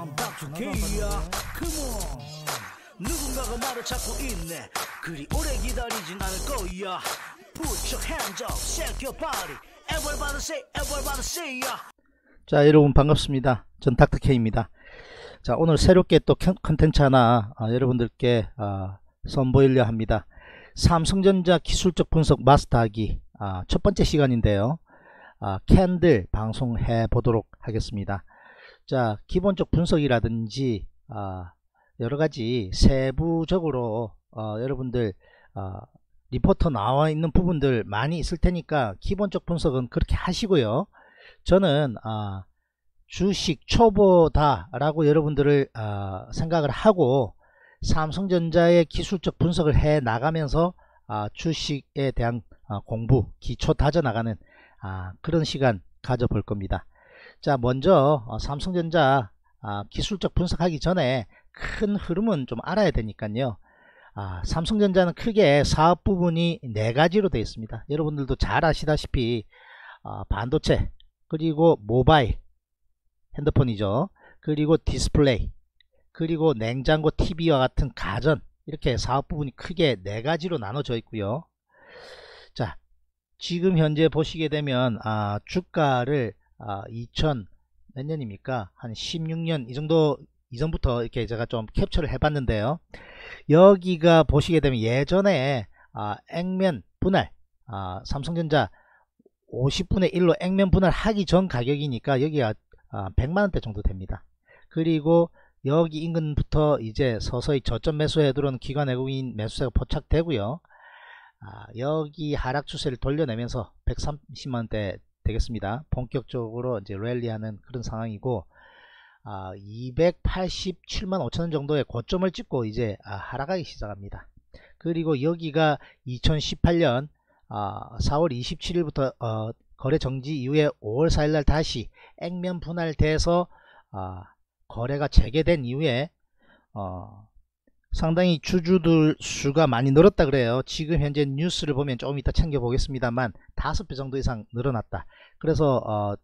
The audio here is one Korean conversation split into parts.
Dr. K야 Come on. 누군가가 말을 찾고 있네. 그리 오래 기다리진 않을 거야. Put your hands up, shake your body. Everybody say, everybody say ya. 자 여러분 반갑습니다. 전 닥터케입니다. 자 오늘 새롭게 또 컨텐츠 하나 아, 여러분들께 아, 선보이려 합니다. 삼성전자 기술적 분석 마스터하기 아, 첫 번째 시간인데요. 아, 캔들 방송해 보도록 하겠습니다 자 기본적 분석이라든지 아, 여러가지 세부적으로 어, 여러분들 어, 리포트 나와 있는 부분들 많이 있을 테니까 기본적 분석은 그렇게 하시고요. 저는 어, 주식 초보다 라고 여러분들을 어, 생각을 하고 삼성전자의 기술적 분석을 해 나가면서 어, 주식에 대한 어, 공부 기초 다져 나가는 아, 그런 시간 가져볼 겁니다 자 먼저 어, 삼성전자 아, 기술적 분석하기 전에 큰 흐름은 좀 알아야 되니까요. 아, 삼성전자는 크게 사업 부분이 네 가지로 되어 있습니다. 여러분들도 잘 아시다시피 아, 반도체 그리고 모바일 핸드폰이죠. 그리고 디스플레이 그리고 냉장고 TV와 같은 가전 이렇게 사업 부분이 크게 네 가지로 나눠져 있고요. 자 지금 현재 보시게 되면 아, 주가를 아, 2000 몇 년입니까? 한 16년 이 정도 이전부터 이렇게 제가 좀 캡처를 해봤는데요. 여기가 보시게 되면 예전에 아, 액면 분할 아, 삼성전자 50분의 1로 액면 분할 하기 전 가격이니까 여기가 아, 100만원대 정도 됩니다. 그리고 여기 인근부터 이제 서서히 저점 매수해 들어오는 기관 외국인 매수세가 포착되고요. 아, 여기 하락 추세를 돌려내면서 130만원대 되겠습니다 본격적으로 이제 랠리하는 그런 상황이고 아, 287만 5천원 정도의 고점을 찍고 이제 아, 하락하기 시작합니다. 그리고 여기가 2018년 아, 4월 27일부터 어, 거래 정지 이후에 5월 4일날 다시 액면 분할돼서 아, 거래가 재개된 이후에 어, 상당히 주주들 수가 많이 늘었다 그래요. 지금 현재 뉴스를 보면 조금 이따 챙겨 보겠습니다만 5배 정도 이상 늘어났다. 그래서 어,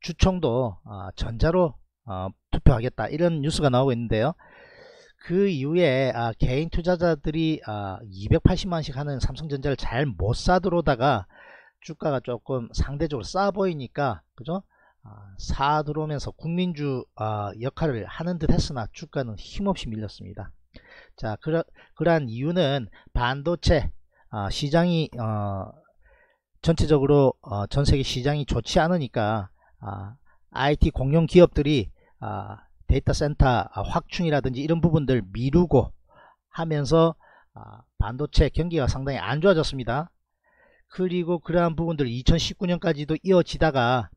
주총도 어, 전자로 어, 투표하겠다 이런 뉴스가 나오고 있는데요 그 이후에 아, 개인 투자자들이 아, 280만원씩 하는 삼성전자를 잘 못 사들어오다가 주가가 조금 상대적으로 싸 보이니까 그죠 아, 사 들어오면서 국민주 아, 역할을 하는 듯 했으나 주가는 힘없이 밀렸습니다 자 그러, 그러한 이유는 반도체 아, 시장이 어, 전체적으로 어, 전세계 시장이 좋지 않으니까 아, IT 공용 기업들이 아, 데이터 센터 아, 확충이라든지 이런 부분들 미루고 하면서 아, 반도체 경기가 상당히 안 좋아졌습니다. 그리고 그러한 부분들 2019년까지도 이어지다가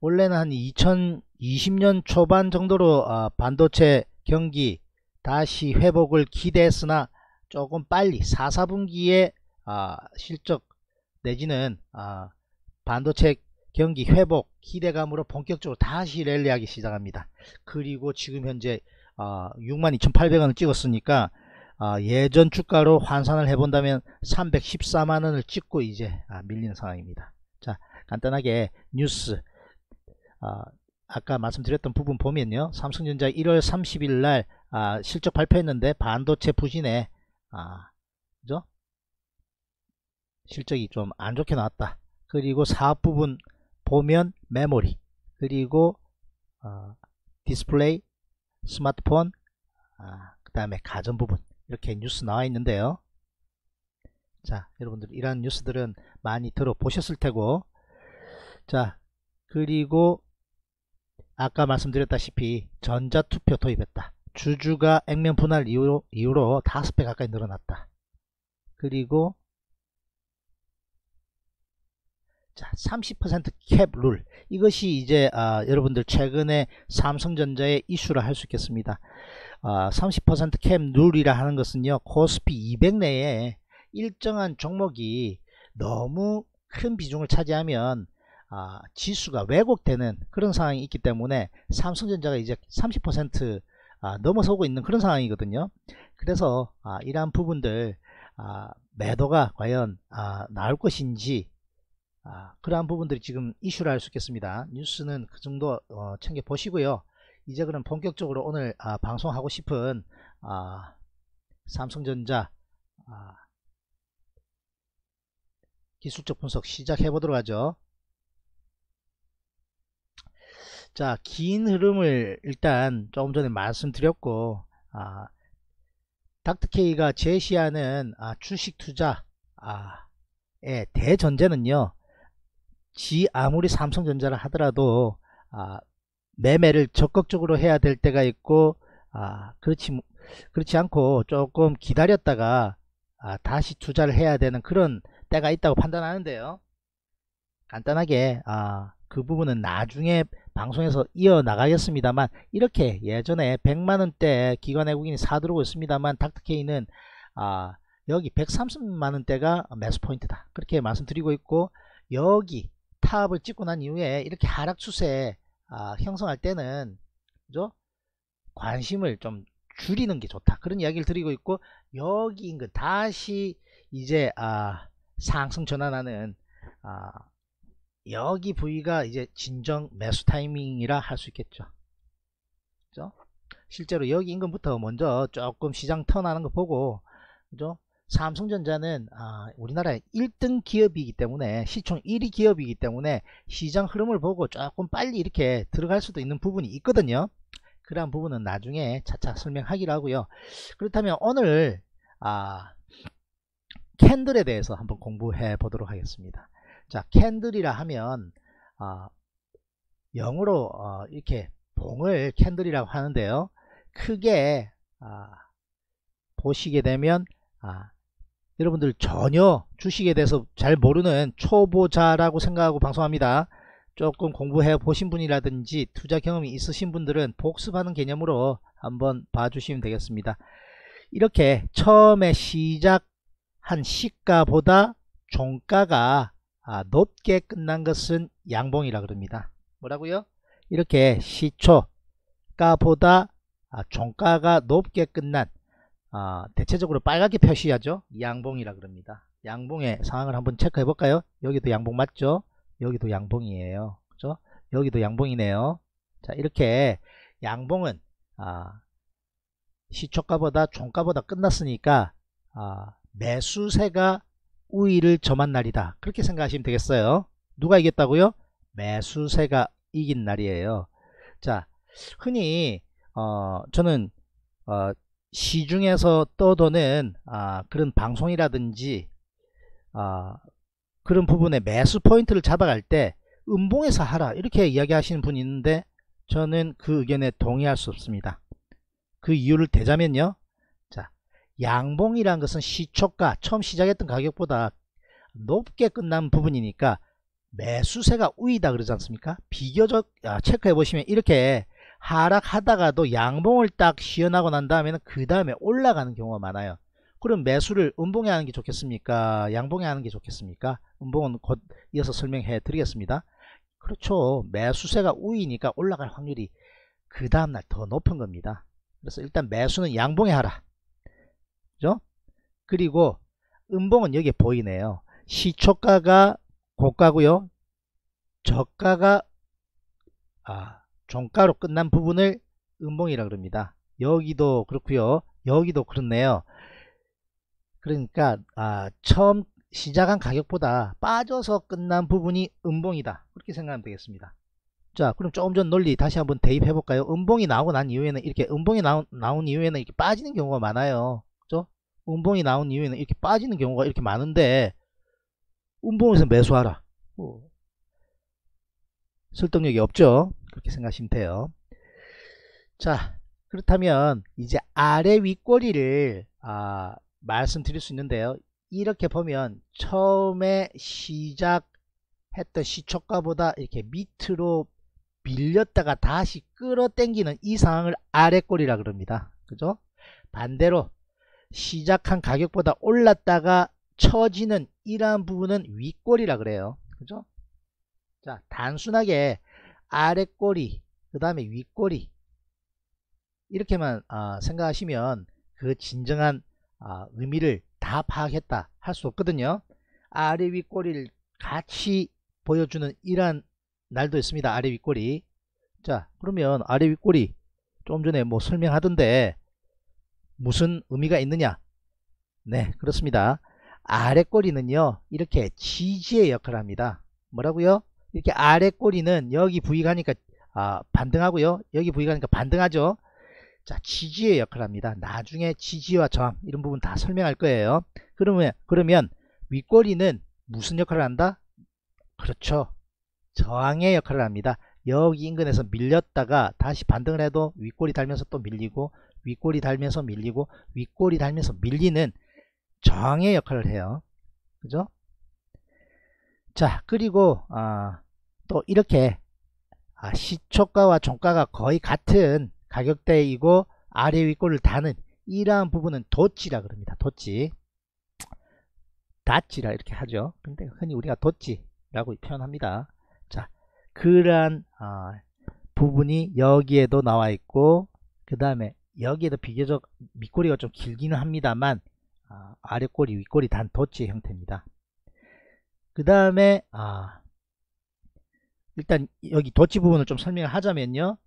원래는 한 2020년 초반 정도로 아, 반도체 경기 다시 회복을 기대했으나 조금 빨리 4, 4분기에 아, 실적 내지는 아, 반도체 경기 회복 기대감으로 본격적으로 다시 랠리하기 시작합니다. 그리고 지금 현재 어, 62,800원을 찍었으니까 어, 예전 주가로 환산을 해본다면 314만원을 찍고 이제 아, 밀리는 상황입니다. 자 간단하게 뉴스 어, 아까 말씀드렸던 부분 보면요 삼성전자 1월 30일 날 아, 실적 발표했는데 반도체 부진에 아, 그죠? 실적이 좀 안 좋게 나왔다. 그리고 사업 부분 보면 메모리. 그리고 어, 디스플레이 스마트폰 아, 그 다음에 가전 부분. 이렇게 뉴스 나와 있는데요. 자 여러분들 이러한 뉴스들은 많이 들어보셨을 테고. 자 그리고 아까 말씀드렸다시피 전자투표 도입했다 주주가 액면 분할 이후로, 이후로 5배 가까이 늘어났다 그리고 자, 30%캡 룰. 이것이 이제 아, 여러분들 최근에 삼성전자의 이슈라 할 수 있겠습니다. 아, 30%캡 룰이라 하는 것은요. 코스피 200 내에 일정한 종목이 너무 큰 비중을 차지하면 아, 지수가 왜곡되는 그런 상황이 있기 때문에 삼성전자가 이제 30% 아, 넘어서고 있는 그런 상황이거든요. 그래서 아, 이러한 부분들 아, 매도가 과연 아, 나올 것인지 아, 그러한 부분들이 지금 이슈를 할 수 있겠습니다. 뉴스는 그 정도 어, 챙겨 보시고요. 이제 그럼 본격적으로 오늘 아, 방송하고 싶은 아, 삼성전자 아, 기술적 분석 시작해 보도록 하죠. 자, 긴 흐름을 일단 조금 전에 말씀드렸고, 아, 닥터케이가 제시하는 아, 주식 투자의 아, 대전제는요, 지 아무리 삼성전자를 하더라도 아, 매매를 적극적으로 해야 될 때가 있고, 아, 그렇지, 그렇지 않고 조금 기다렸다가 아, 다시 투자를 해야 되는 그런 때가 있다고 판단하는데요. 간단하게 아, 그 부분은 나중에 방송에서 이어나가겠습니다만 이렇게 예전에 100만원대 기관 외국인이 사들어오고 있습니다만 닥터케이는 아, 여기 130만원대가 매수 포인트다 그렇게 말씀드리고 있고 여기 탑을 찍고 난 이후에 이렇게 하락 추세 아, 형성할 때는 그죠? 관심을 좀 줄이는 게 좋다 그런 이야기를 드리고 있고 여기 인근 다시 이제 아, 상승 전환하는 아, 여기 부위가 이제 진정 매수 타이밍이라 할 수 있겠죠. 그죠? 실제로 여기 인근부터 먼저 조금 시장 턴하는 거 보고 그죠? 삼성전자는 아, 우리나라의 1등 기업이기 때문에 시총 1위 기업이기 때문에 시장 흐름을 보고 조금 빨리 이렇게 들어갈 수도 있는 부분이 있거든요. 그러한 부분은 나중에 차차 설명하기로 하고요. 그렇다면 오늘 아, candle에 대해서 한번 공부해 보도록 하겠습니다. 자, candle이라 하면 어, 영어로 어, 이렇게 봉을 candle이라고 하는데요. 크게 아, 보시게 되면 아, 여러분들 전혀 주식에 대해서 잘 모르는 초보자라고 생각하고 방송합니다. 조금 공부해 보신 분이라든지 투자 경험이 있으신 분들은 복습하는 개념으로 한번 봐주시면 되겠습니다. 이렇게 처음에 시작한 시가보다 종가가 아, 높게 끝난 것은 양봉이라 그럽니다. 뭐라고요? 이렇게 시초가보다 아, 종가가 높게 끝난 아, 대체적으로 빨갛게 표시하죠. 양봉이라 그럽니다. 양봉의 상황을 한번 체크해 볼까요? 여기도 양봉 맞죠? 여기도 양봉이에요. 그죠? 여기도 양봉이네요. 자, 이렇게 양봉은 아, 시초가보다 종가보다 끝났으니까 아, 매수세가 우위를 점한 날이다. 그렇게 생각하시면 되겠어요. 누가 이겼다고요? 매수세가 이긴 날이에요. 자, 흔히 어, 저는 어, 시중에서 떠도는 아, 그런 방송이라든지 아, 그런 부분에 매수 포인트를 잡아갈 때 음봉에서 하라 이렇게 이야기하시는 분이 있는데 저는 그 의견에 동의할 수 없습니다. 그 이유를 대자면요. 양봉이란 것은 시초가 처음 시작했던 가격보다 높게 끝난 부분이니까 매수세가 우위다 그러지 않습니까? 비교적 아, 체크해 보시면 이렇게 하락하다가도 양봉을 딱 시연하고 난 다음에는 그 다음에 올라가는 경우가 많아요. 그럼 매수를 음봉에 하는 게 좋겠습니까? 양봉에 하는 게 좋겠습니까? 음봉은 곧 이어서 설명해 드리겠습니다. 그렇죠. 매수세가 우위니까 올라갈 확률이 그 다음날 더 높은 겁니다. 그래서 일단 매수는 양봉에 하라. 그죠? 그리고 음봉은 여기에 보이네요. 시초가가 고가고요. 저가가 아, 종가로 끝난 부분을 음봉이라 그럽니다. 여기도 그렇고요. 여기도 그렇네요. 그러니까 아, 처음 시작한 가격보다 빠져서 끝난 부분이 음봉이다. 그렇게 생각하면 되겠습니다. 자 그럼 조금 전 논리 다시 한번 대입해 볼까요? 음봉이 나오고 난 이후에는 이렇게 음봉이 나온, 나온 이후에는 이렇게 빠지는 경우가 많아요. 운봉이 나온 이후에는 이렇게 빠지는 경우가 이렇게 많은데 운봉에서 매수하라. 뭐, 설득력이 없죠. 그렇게 생각하시면 돼요. 자 그렇다면 이제 아래 윗꼬리를 아, 말씀드릴 수 있는데요. 이렇게 보면 처음에 시작했던 시초가보다 이렇게 밑으로 밀렸다가 다시 끌어당기는 이 상황을 아래 꼬리라 그럽니다. 그죠? 반대로 시작한 가격보다 올랐다가 처지는 이러한 부분은 윗꼬리라 그래요. 그죠? 자, 단순하게 아랫꼬리, 그 다음에 윗꼬리 이렇게만 어, 생각하시면 그 진정한 어, 의미를 다 파악했다 할 수 없거든요. 아래 윗꼬리를 같이 보여주는 이러한 날도 있습니다. 아래 윗꼬리. 자 그러면 아래 윗꼬리 좀 전에 뭐 설명하던데 무슨 의미가 있느냐? 네 그렇습니다. 아래 꼬리는요 이렇게 지지의 역할을 합니다. 뭐라고요? 이렇게 아래 꼬리는 여기 부위가 하니까 아, 반등하고요. 여기 부위가 하니까 반등하죠. 자 지지의 역할을 합니다. 나중에 지지와 저항 이런 부분 다 설명할 거예요. 그러면 그러면 윗꼬리는 무슨 역할을 한다? 그렇죠. 저항의 역할을 합니다. 여기 인근에서 밀렸다가 다시 반등을 해도 윗꼬리 달면서 또 밀리고 윗꼬리 달면서 밀리고 윗꼬리 달면서 밀리는 저항의 역할을 해요. 그죠? 자 그리고 아, 또 이렇게 아, 시초가와 종가가 거의 같은 가격대이고 아래 윗골을 다는 이러한 부분은 도치라 그럽니다. 도치 다치라 이렇게 하죠. 근데 흔히 우리가 도치라고 표현합니다. 자 그러한 아, 부분이 여기에도 나와 있고 그 다음에 여기에도 비교적 밑꼬리가 좀 길기는 합니다만 아, 아래꼬리 윗꼬리 단 도치의 형태입니다. 그 다음에 아, 일단 여기 도치 부분을 좀 설명을 하자면요.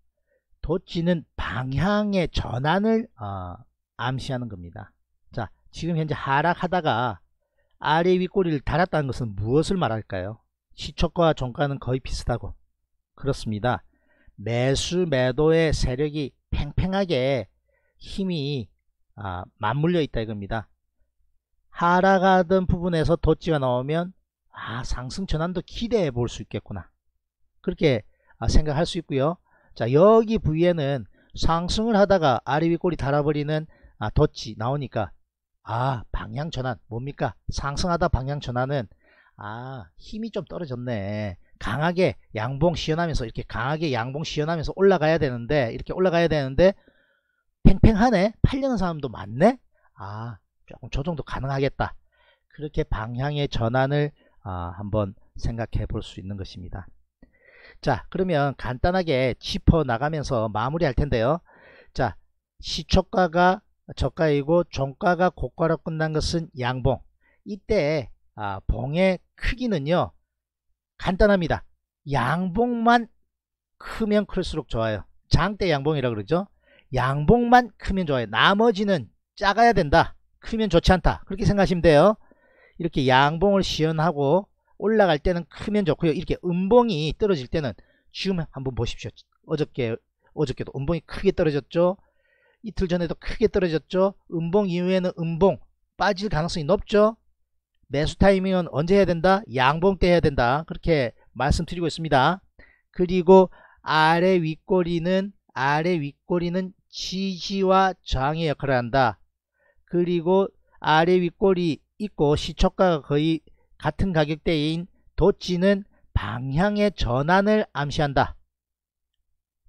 도치는 방향의 전환을 어, 암시하는 겁니다. 자, 지금 현재 하락하다가 아래 윗꼬리를 달았다는 것은 무엇을 말할까요? 시초가 종가는 거의 비슷하고 그렇습니다. 매수 매도의 세력이 팽팽하게 힘이 아, 맞물려 있다 이겁니다. 하락하던 부분에서 도치가 나오면 아 상승 전환도 기대해 볼 수 있겠구나. 그렇게 아, 생각할 수 있고요. 자 여기 부위에는 상승을 하다가 윗골이 달아버리는 아, 도치 나오니까 아 방향 전환 뭡니까? 상승하다 방향 전환은 아 힘이 좀 떨어졌네. 강하게 양봉 시연하면서 이렇게 강하게 양봉 시연하면서 올라가야 되는데 이렇게 올라가야 되는데 팽팽하네? 팔려는 사람도 많네? 아 조금 조정도 가능하겠다. 그렇게 방향의 전환을 아, 한번 생각해 볼 수 있는 것입니다. 자 그러면 간단하게 짚어 나가면서 마무리 할 텐데요. 자 시초가가 저가이고 종가가 고가로 끝난 것은 양봉. 이때 아, 봉의 크기는요 간단합니다. 양봉만 크면 클수록 좋아요. 장대 양봉이라 그러죠 양봉만 크면 좋아요. 나머지는 작아야 된다. 크면 좋지 않다. 그렇게 생각하시면 돼요. 이렇게 양봉을 시연하고 올라갈 때는 크면 좋고요. 이렇게 음봉이 떨어질 때는 지금 한번 보십시오. 어저께 어저께도 음봉이 크게 떨어졌죠? 이틀 전에도 크게 떨어졌죠? 음봉 이후에는 음봉 빠질 가능성이 높죠? 매수 타이밍은 언제 해야 된다? 양봉 때 해야 된다. 그렇게 말씀드리고 있습니다. 그리고 아래 윗꼬리는 아래 윗꼬리는 지지와 저항의 역할을 한다 그리고 아래 윗골이 있고 시초가가 거의 같은 가격대인 도치는 방향의 전환을 암시한다.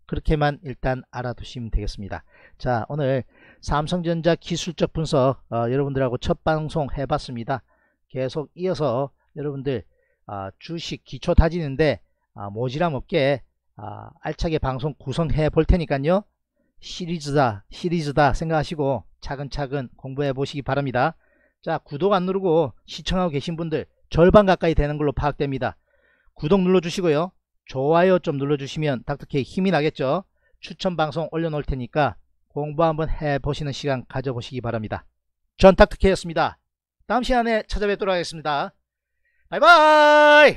그렇게만 일단 알아두시면 되겠습니다. 자 오늘 삼성전자 기술적 분석 어, 여러분들하고 첫 방송 해봤습니다. 계속 이어서 여러분들 어, 주식 기초 다지는데 어, 모지람 없게 어, 알차게 방송 구성해 볼 테니까요. 시리즈다 시리즈다 생각하시고 차근차근 공부해 보시기 바랍니다. 자 구독 안 누르고 시청하고 계신 분들 절반 가까이 되는 걸로 파악됩니다. 구독 눌러주시고요. 좋아요 좀 눌러주시면 닥터케이 힘이 나겠죠. 추천 방송 올려놓을 테니까 공부 한번 해보시는 시간 가져보시기 바랍니다. 전 닥터케이였습니다. 다음 시간에 찾아뵙도록 하겠습니다. 바이바이!